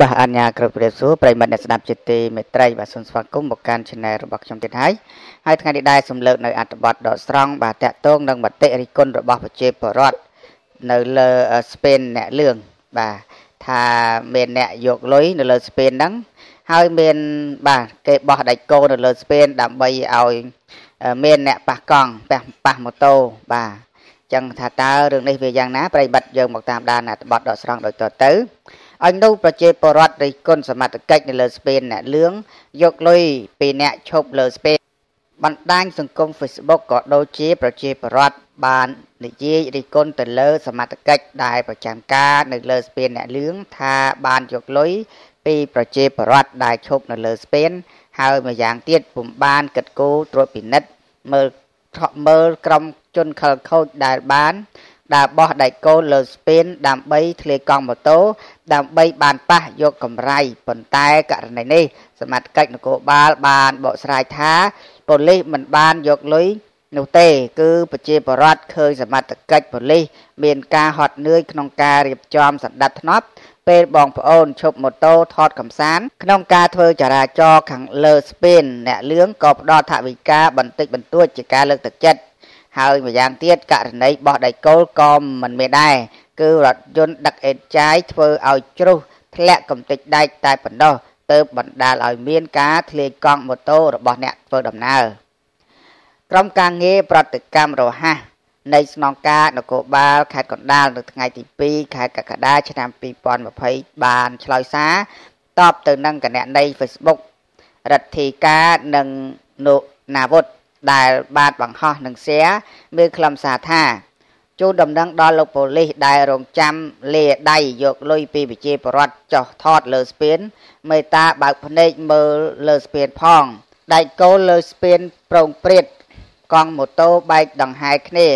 បាទអញ្ញាគ្រប់ព្រះសួរប្រិមត្តអ្នកស្ដាប់ជាទីមេត្រីបាទសូមស្វាគមន៍មកកាន់ Channel របស់ខ្ញុំទៀតហើយហើយថ្ងៃនេះដែរសូមលើកនៅអត្ថបទដ៏ស្រង់បាទតកតងនឹងមតិរិះគន់របស់ប្រជាពលរដ្ឋនៅលើស្ពេនអ្នកលឿងបាទថាមានអ្នកយកលុយនៅលើស្ពេនហ្នឹងហើយមានបាទគេបោះដាច់គោនៅលើស្ពេនដើម្បីឲ្យមានអ្នកប៉ះកង់ប៉ះប៉ះម៉ូតូបាទចឹងថាតើរឿងនេះវាយ៉ាងណាប្រិយប័ត្រយើងមកតាមដានអត្ថបទដ៏ស្រង់ដូចតទៅ ឲ្យនៅប្រជាពលរដ្ឋរិះគន់សមត្ថកិច្ចនៅលើស្ពេនអ្នកលឿងយកលុយពីអ្នកឈប់លើស្ពេនបណ្ដាញសង្គម Facebook ក៏ដូចជា ប្រជាពលរដ្ឋបាននិយាយរិះគន់ទៅលើ សមត្ថកិច្ចដែលប្រចាំការនៅលើស្ពានអ្នកលឿងថាបានយកលុយពីប្រជាពលរដ្ឋដែលឈប់នៅលើស្ពាន ហើយម្យ៉ាងទៀតពុំបានកិត្តគូត្រួតពិនិត្យមើលមើលក្រុមជនខិលខូចដែលបាន ដើរបោះដៃគោលលើស្ពានដើម្បីធ្លាយកង់ម៉ូតូដើម្បីបានប៉ះយកកម្រៃប៉ុន្តែករណីនេះសមត្ថកិច្ចនគរបាលបានបកស្រាយថាប៉ូលីសមិនបានយកលុយនោះទេ គឺប្រជាពលរដ្ឋឃើញសមត្ថកិច្ចប៉ូលីសមានការហត់នឿយក្នុងការរៀបចំសណ្ដាប់ធ្នាប់ពេលបងប្អូនឈប់ម៉ូតូថតកំសាន្តក្នុងការធ្វើចរាចរណ៍ខាងលើស្ពានអ្នកលឿងក៏ផ្ដល់ថវិកាបន្តិចបន្តួចជាការលើកទឹកចិត្ត ហើយម្យ៉ាងទៀតករណីបោះដៃគោលក៏មិនមានដែរគឺរថយន្តដឹកអេតចាយធ្វើឲ្យជ្រុះធ្លាក់កំទេចដែកតែប៉ុណ្ណោះទើបបណ្ដាលឲ្យមានការធ្លាយកង់ម៉ូតូរបស់អ្នកធ្វើដំណើរក្រុមការងារប្រតិកម្មរហ័សនៃស្នងការនគរបាលខេត្តកណ្ដាលនៅថ្ងៃទី2ខែកក្កដាឆ្នាំ2020បានឆ្លើយសារតបទៅនឹងគណនី Facebook រដ្ឋាភិការនិងនុណាវុធ ដែលបានបង្ហោះនឹង share មានខ្លឹមសារថាជូនដំណឹងដល់លោកប៉ូលីសដែលរងចាំលាដៃយកលុយពីប្រជាពលរដ្ឋចោះថតលើស្ពាន មេតាបើកភ្នែកមើលលើស្ពានផងដៃគោលលើស្ពានប្រងព្រាតកង់ម៉ូតូបែកដង្ហែគ្នា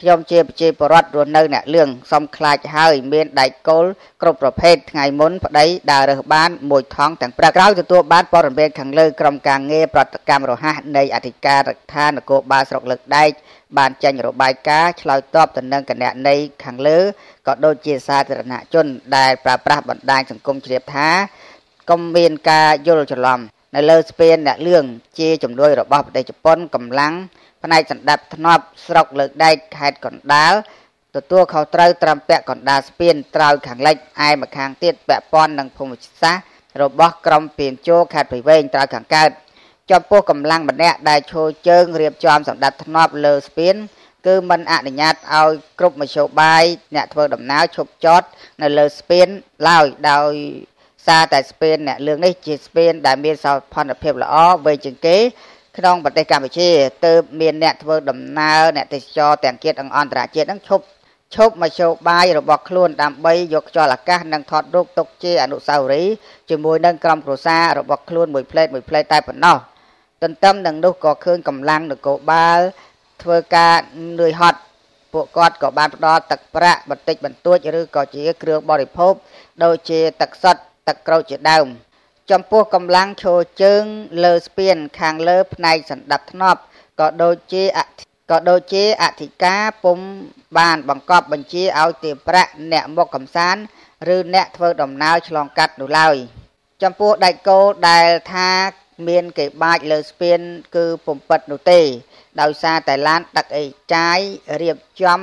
ខ្ញុំជាប្រជាពលរដ្ឋរស់នៅអ្នកលឿងសុំខ្លាចហើយមានដែកគោលគ្រប់ប្រភេទថ្ងៃមុនប្តីដើររើសបានមួយថងទាំងព្រឹកក្រោយទទួលបានព័ត៌មានខាងលើក្រុមការងារប្រតិកម្មរហ័សនៃអធិការរដ្ឋានគរបាលស្រុកលើកដែកបានចេញរបាយការណ៍ឆ្លើយតបទៅនឹងគណនីខាងលើក៏ដូចជាសាធារណជនដែលប្រើប្រាស់បណ្ដាញសង្គមជ្រាបថាកុំមានការយល់ច្រឡំនៅលើស្ពានអ្នកលឿងជាជំនួយរបស់ប្រទេសជប៉ុនកម្លាំង ផ្នែកសណ្ដាប់ធ្នាប់ស្រុកលើកដែកខេត្តកណ្ដាលទទួលខុសត្រូវត្រាំពាក់កណ្ដាលស្ពានត្រើយខាងលិចឯម្ខាងទៀតពាក់ព័ន្ធនឹងភូមិសាស្ត្ររបស់ក្រមពៀនជោខេត្តព្រៃវែងត្រើយខាងកើតចំពោះកម្លាំងម្នាក់ដែលឈរជើងរៀបចំសម្ដាប់ធ្នាប់លើស្ពានគឺមិនអនុញ្ញាតឲ្យគ្រប់មធ្យោបាយអ្នកធ្វើដំណើរឈប់ចតនៅលើស្ពានឡើយដោយសារតែស្ពានអ្នកលឿងនេះជាស្ពានដែលមានសោភ័ណភាពល្អវែងជាងគេ ក្នុងប្រទេសកម្ពុជាទើបមានអ្នកធ្វើដំណើរអ្នកទេសចរទាំងជាតិនិងអន្តរជាតិនឹងឈប់ឈប់មធ្យោបាយរបស់ខ្លួនដើម្បីយកខ្យល់អាកាសនិងថតរូបទុកជាអនុស្សាវរីយ៍ជាមួយនឹងក្រុមគ្រួសាររបស់ខ្លួនមួយផ្លេតមួយផ្លេតតែប៉ុណ្ណោះទន្ទឹមនឹងនោះក៏ឃើញកម្លាំងនគរបាលធ្វើការនឿយហត់ពួកគាត់ក៏បានផ្ដល់ទឹកប្រាក់បន្តិចបន្តួចឬក៏ជាគ្រឿងបរិភោគដូចជាទឹកសុទ្ធទឹកក្រូចជាដើម ចំពោះកម្លាំងឈរជើងលើស្ពានខាងលើផ្នែកសណ្ដាប់ធ្នាប់ក៏ដូចជាក៏ដូចជាអធិការពុំបានបង្កប់បញ្ជាឲ្យទារប្រាក់អ្នកមកកំសាន្តឬអ្នកធ្វើដំណើរឆ្លងកាត់នោះឡើយចំពោះដៃគោដែលថាមានគេបាចលើស្ពានគឺពំពិតនោះទេ ដោយសារតែឡានដឹកអីចាយរៀបចំ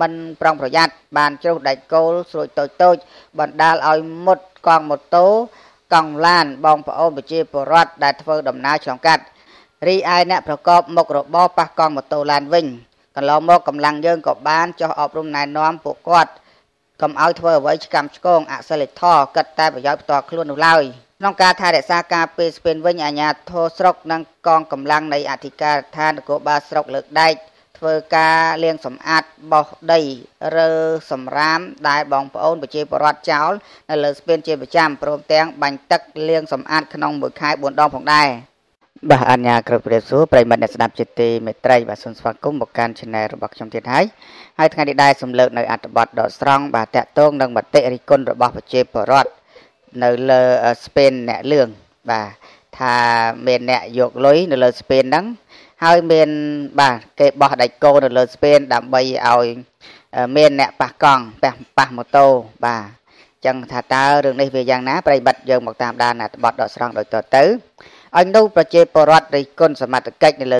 មិនប្រុងប្រយ័ត្នបានជ្រុះដៃគោលស្រួចតូចតូចបណ្ដាលឲ្យមុតកង់ម៉ូតូ កង់ឡានបងប្អូនប្រជាពលរដ្ឋដែលធ្វើដំណើរឆ្លងកាត់រីឯអ្នកប្រកបមុខរបរប៉ះកង់ម៉ូតូឡានវិញកន្លងមកកម្លាំងយើងក៏បានចោះអប់រំណែនាំពួកគាត់កុំឲ្យធ្វើអ្វីឆ្កាំឆ្គងអសិលធម៌គិតតែប្រយោជន៍ផ្ទាល់ខ្លួននោះឡើយក្នុងការថែរក្សាការពេលស្ពេនវិញអាជ្ញាធរស្រុកនិងកងកម្លាំងនៃអធិការដ្ឋាននគរបាលស្រុកលើកដែក ធ្វើការលាងសម្អាតបោសដីរើសម្រាមដែលបងប្អូនប្រជាពលរដ្ឋចោលនៅលើស្ពានជាប្រចាំព្រមទាំងបាញ់ទឹកលាងសម្អាតក្នុងមួយខែ4ដងផងដែរបាទអញ្ញាគ្រប់ព្រះសួរប្រិមត្តអ្នកស្ដាប់ជាទីមេត្រីបាទសូមស្វាគមន៍មកកាន់ Channel របស់ខ្ញុំទៀតហើយហើយថ្ងៃនេះដែរសូមលើកនៅអត្ថបទដ៏ស្រង់បាទតកតងនឹងមតិរិះគន់របស់ប្រជាពលរដ្ឋនៅលើស្ពានអ្នកលឿងបាទ ថាមានអ្នកយកលុយនៅលើស្ពានហ្នឹងហើយមានបាទគេបោះដាច់គោនៅលើស្ពានដើម្បីឲ្យមានអ្នកប៉ះកង់ប៉ះប៉ះម៉ូតូបាទចឹងថាតើរឿងនេះវាយ៉ាងណាប្រិបត្តិយើងមកតាមដានអត្ថបទដកស្រង់ដោយតទៅឲ្យនោះប្រជាពលរដ្ឋរិះគន់សមត្ថកិច្ចនៅលើ